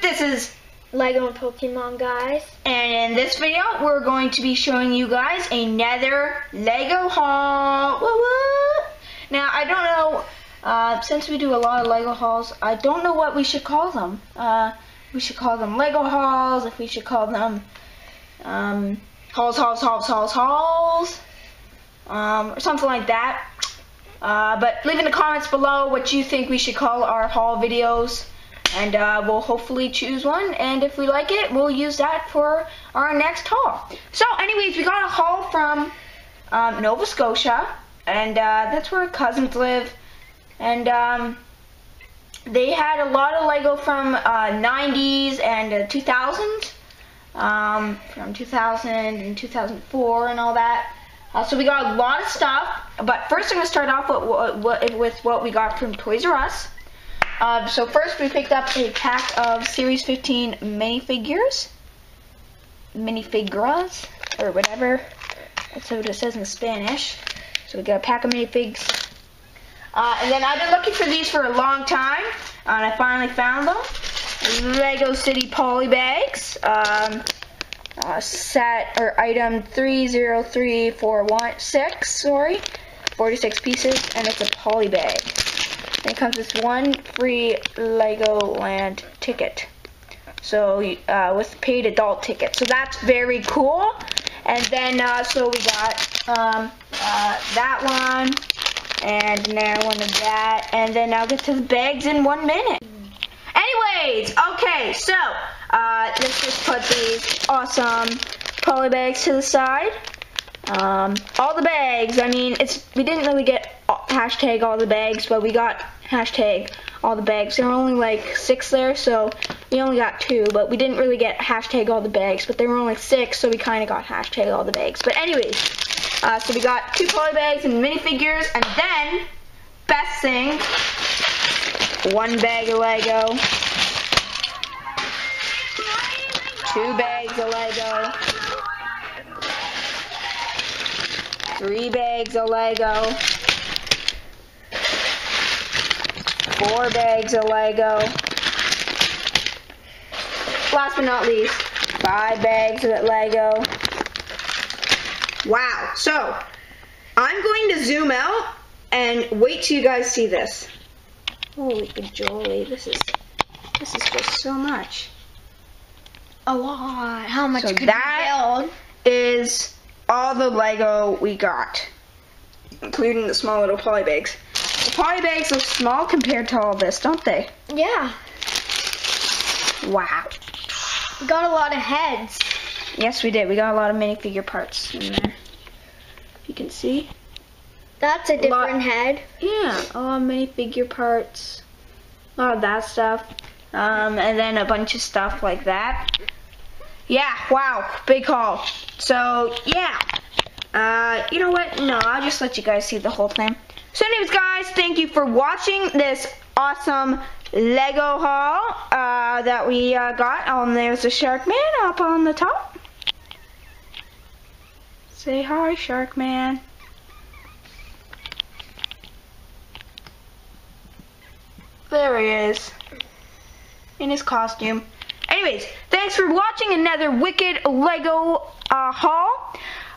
This is Lego and Pokemon guys. and in this video we're going to be showing you guys another Lego haul. Woo woo! Now I don't know, uh, since we do a lot of Lego hauls, I don't know what we should call them. Uh, we should call them Lego hauls, if we should call them um, hauls, hauls, hauls, hauls, hauls, um, or something like that. Uh, but leave in the comments below what you think we should call our haul videos and uh, we'll hopefully choose one and if we like it we'll use that for our next haul. So anyways we got a haul from um, Nova Scotia and uh, that's where cousins live and um, they had a lot of Lego from uh, 90s and uh, 2000s um, from 2000 and 2004 and all that. Uh, so we got a lot of stuff but first I'm going to start off with, with, with what we got from Toys R Us um, so first we picked up a pack of Series 15 minifigures. Minifiguras, or whatever. That's what it says in Spanish. So we got a pack of minifigs. Uh, and then I've been looking for these for a long time, and I finally found them. Lego City Poly Bags. Um, uh, set, or item 303416, sorry. 46 pieces, and it's a poly bag. And it comes with one free Legoland ticket. So, uh, with paid adult ticket. So that's very cool. And then, uh, so we got um, uh, that one, and now one of that. And then I'll get to the bags in one minute. Anyways, okay, so, uh, let's just put these awesome poly bags to the side. Um, all the bags, I mean, it's we didn't really get hashtag all the bags, but we got hashtag all the bags. There were only like six there, so we only got two, but we didn't really get hashtag all the bags, but there were only six, so we kind of got hashtag all the bags. But anyways, uh, so we got two poly bags and minifigures, and then, best thing, one bag of Lego, two bags of Lego, three bags of Lego, four bags of Lego. Last but not least, five bags of Lego. Wow. So, I'm going to zoom out and wait till you guys see this. Holy cajoli, this is this is just so much. A lot. How much So could that- you build? Is all the Lego we got, including the small little poly bags. The poly bags look small compared to all this, don't they? Yeah. Wow. We got a lot of heads. Yes, we did. We got a lot of minifigure parts in there. You can see. That's a Lot- different head. Yeah, a lot of minifigure parts. A lot of that stuff. Um, and then a bunch of stuff like that. Yeah, wow, big haul. So, yeah. Uh, you know what? No, I'll just let you guys see the whole thing. So anyways, guys, thank you for watching this awesome Lego haul uh, that we uh, got. Oh, and there's a Shark Man up on the top. Say hi, Shark Man. There he is. In his costume. Anyways, thanks for watching another wicked Lego uh, haul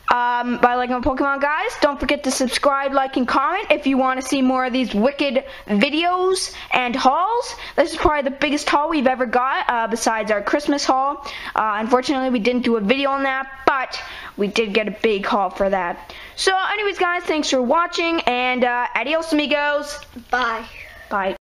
um, by Lego and Pokemon guys. Don't forget to subscribe, like, and comment if you want to see more of these wicked videos and hauls. This is probably the biggest haul we've ever got uh, besides our Christmas haul. Uh, unfortunately, we didn't do a video on that, but we did get a big haul for that. So anyways, guys, thanks for watching, and uh, adios, amigos. Bye. Bye.